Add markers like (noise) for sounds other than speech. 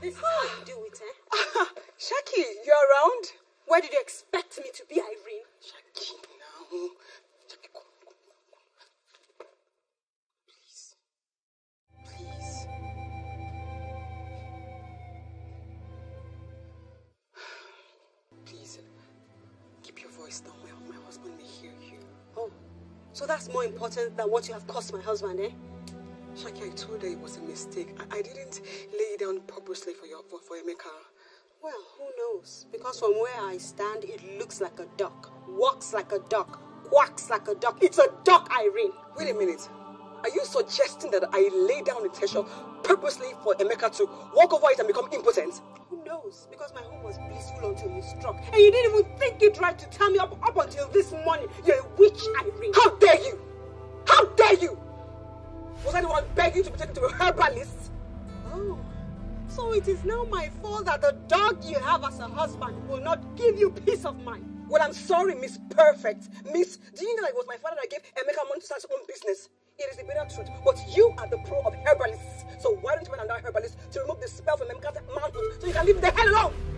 This is how you do it, eh? (laughs) Shaki, you're around? Where did you expect me to be, Irene? Shaki, now. Please. Please. Please. (sighs) Keep your voice down. My, my husband may hear you. Oh, so that's more important than what you have cost my husband, eh? Shaki, I told her it was a mistake. I, I didn't lay it down purposely for your for, for Emeka. Well, who knows? Because from where I stand, it looks like a duck, walks like a duck, quacks like a duck. It's a duck, Irene. Wait a minute. Are you suggesting that I lay down treasure purposely for Emeka to walk over it and become impotent? Who knows? Because my home was blissful until you struck. And you didn't even think it right to tell me up, up until this morning. You're a witch, Irene. How dare you? Anyone begging to be taken to a herbalist? Oh, so it is now my fault that the dog you have as a husband will not give you peace of mind. Well, I'm sorry, Miss Perfect. Miss, do you know that it was my father that gave Emeka money to start his own business? It is the bitter truth. But you are the pro of herbalists. So why don't you run another herbalist to remove the spell from Emeka's manhood so you can leave the hell alone?